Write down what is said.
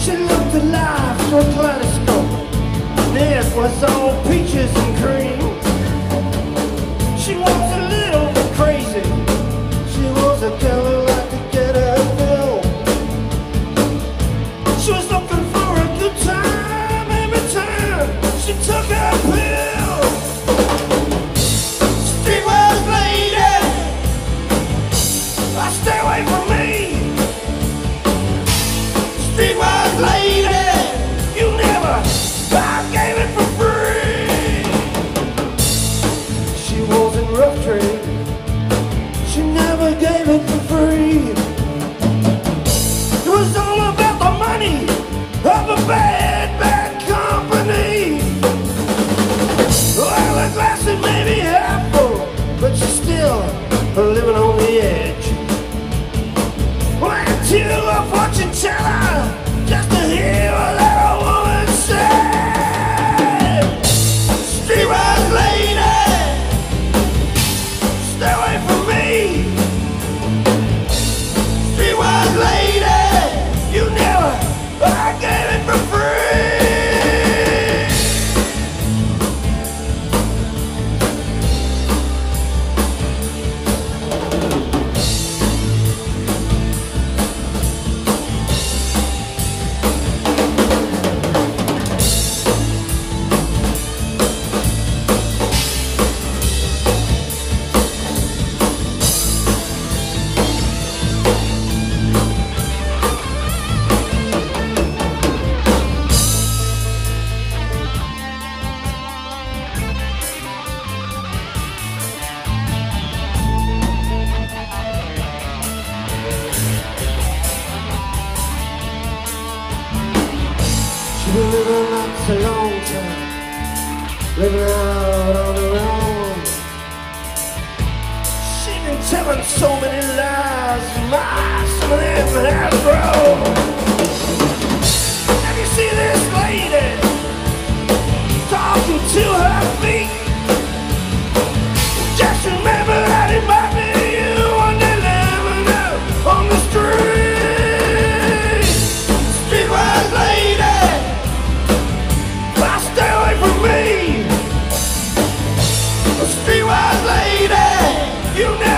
She looked alive through a kaleidoscope. It was all peaches and cream. She was a little bit crazy. She was a killer like to get her fill. She was looking for a good time every time she took her pill. Streetwise lady, I stay away from me. Streetwise lady, it was in rough trade, she never gave it for free. It was all about the money of living You